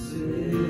Savior.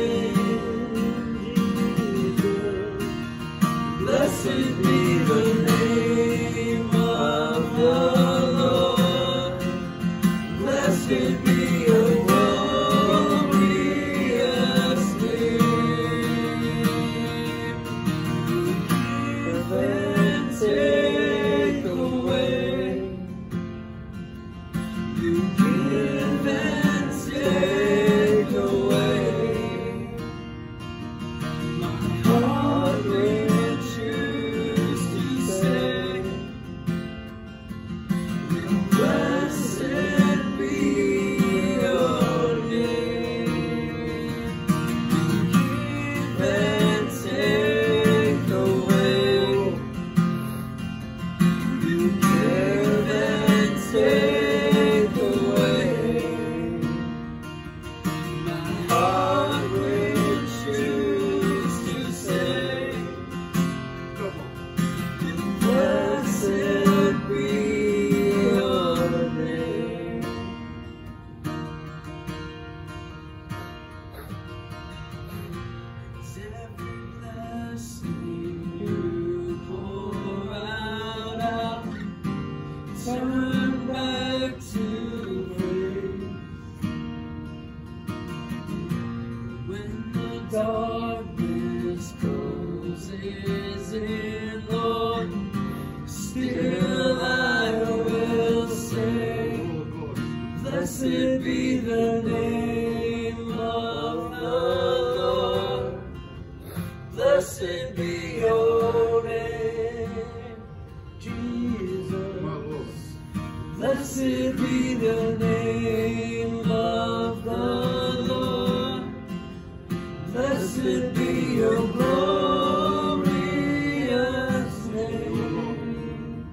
blessed be. darkness closes in, Lord, still I will say, Blessed be the name of the Lord. Blessed be your name, Jesus. Blessed be the name Be your glorious name.